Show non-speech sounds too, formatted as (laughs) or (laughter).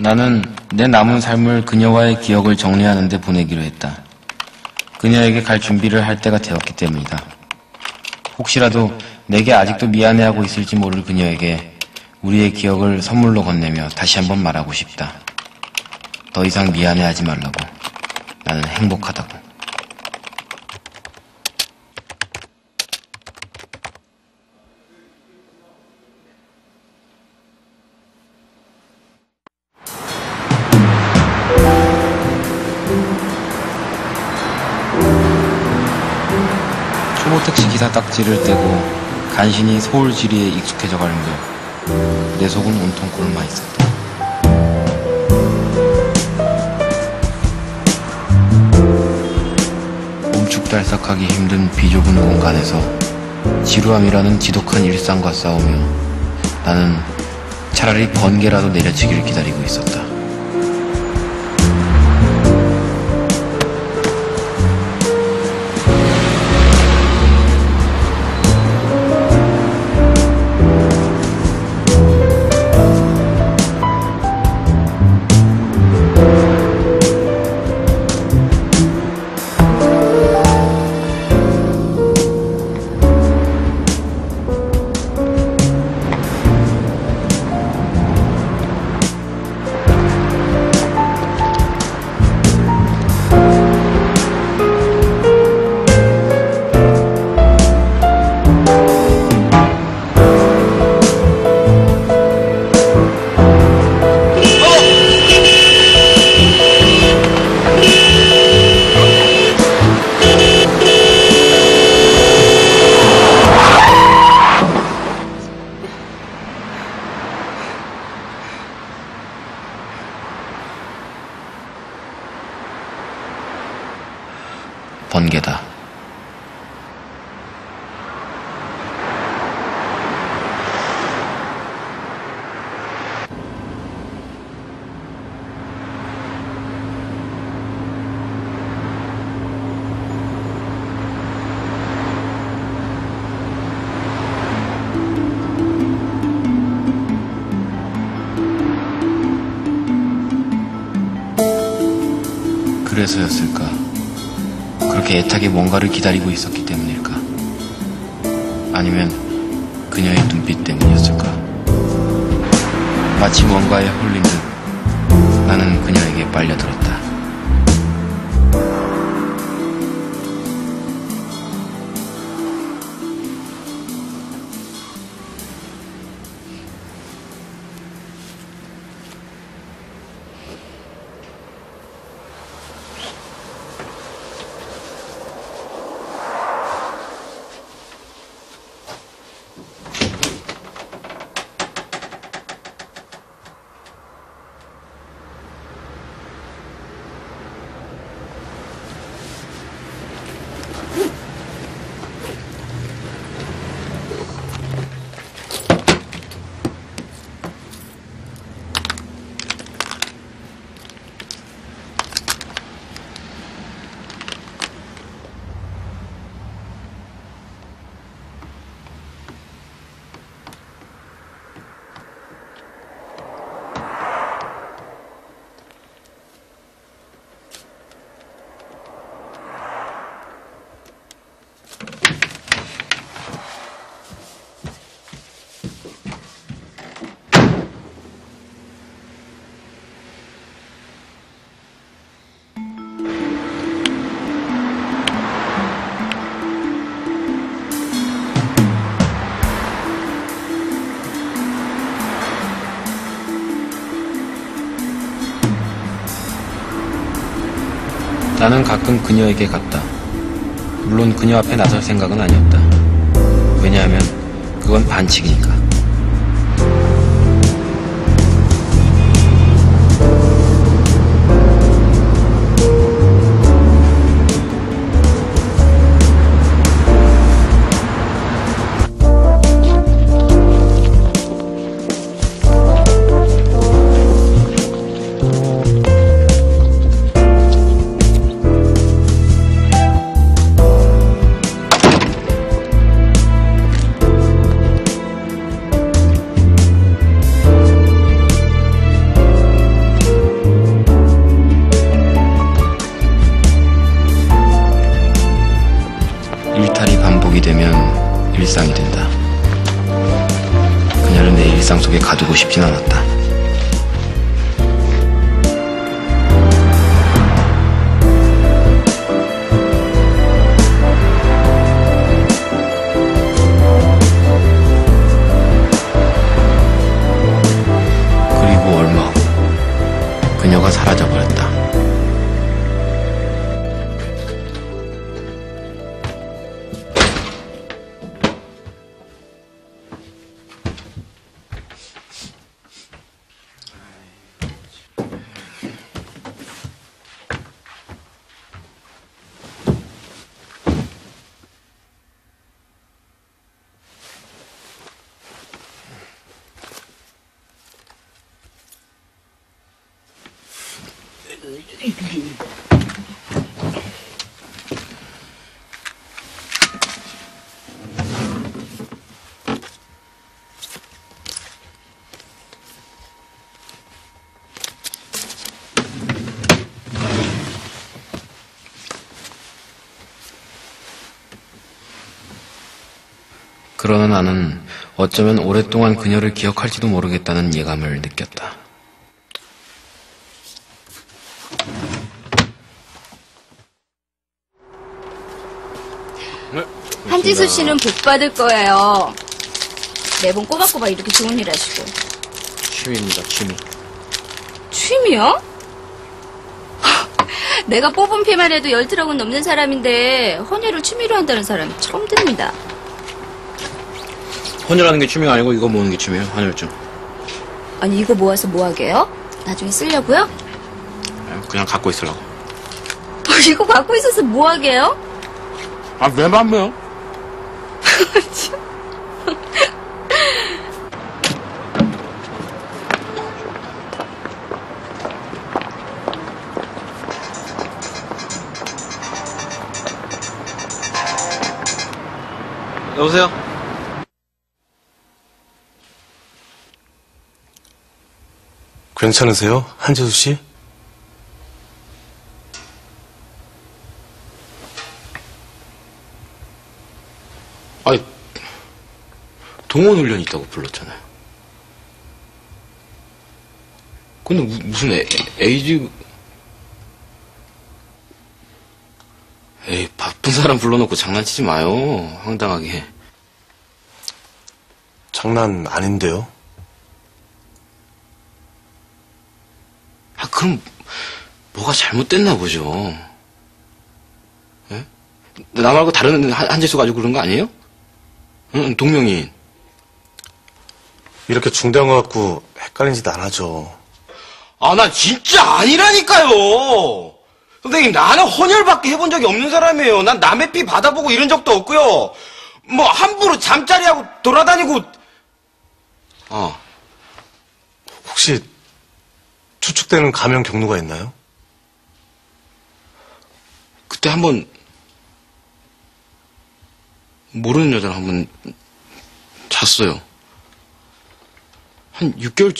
나는 내 남은 삶을 그녀와의 기억을 정리하는 데 보내기로 했다. 그녀에게 갈 준비를 할 때가 되었기 때문이다. 혹시라도 내게 아직도 미안해하고 있을지 모를 그녀에게 우리의 기억을 선물로 건네며 다시 한번 말하고 싶다. 더 이상 미안해하지 말라고. 나는 행복하다고. 초보택시 기사 딱지를 떼고 간신히 서울 지리에 익숙해져 가는 듯내 속은 온통 꼴마 있었다. 움축달싹하기 힘든 비좁은 공간에서 지루함이라는 지독한 일상과 싸우며 나는 차라리 번개라도 내려치기를 기다리고 있었다. 번개다. 그래서였을까? 그렇게 애타게 뭔가를 기다리고 있었기 때문일까? 아니면 그녀의 눈빛 때문이었을까? 마치 뭔가에 홀린 듯 나는 그녀에게 빨려들었다. 나는 가끔 그녀에게 갔다. 물론 그녀 앞에 나설 생각은 아니었다. 왜냐하면 그건 반칙이니까. 되면 일상이 된다. 그녀를 내 일상 속에 가두고 싶진 않았다. 그러나 나는 어쩌면 오랫동안 그녀를 기억할지도 모르겠다는 예감을 느꼈다. 한지수 씨는 복 받을 거예요. 매번 꼬박꼬박 이렇게 좋은 일 하시고. 취미입니다, 취미. 취미요? (laughs) 내가 뽑은 피만 해도 열 트럭은 넘는 사람인데 헌혈을 취미로 한다는 사람 처음 듭니다. 헌혈하는 게 취미가 아니고 이거 모으는 게 취미예요, 헌혈증. 아니 이거 모아서 뭐 하게요? 나중에 쓰려고요? 그냥 갖고 있으라고. (laughs) 이거 갖고 있어서 뭐 하게요? 아, 내 맘이요? (laughs) 여보세요? 괜찮으세요? 한재수 씨? 아니, 동원훈련 있다고 불렀잖아요. 근데 무, 무슨 에, 에이즈... 에이, 바쁜 사람 불러놓고 장난치지 마요. 황당하게. 장난 아닌데요? 아, 그럼, 뭐가 잘못됐나 보죠. 예? 나 말고 다른 한- 한재수 가지고 그런 거 아니에요? 응, 동명이인. 이렇게 중대한 거 갖고 헷갈린 짓 안 하죠. 아, 나 진짜 아니라니까요! 선생님, 나는 헌혈밖에 해본 적이 없는 사람이에요. 난 남의 피 받아보고 이런 적도 없고요. 뭐, 함부로 잠자리하고 돌아다니고, 어, 혹시 추측되는 감염 경로가 있나요? 그때 한 번, 모르는 여자랑 한 번 잤어요. 한 6개월쯤.